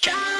Come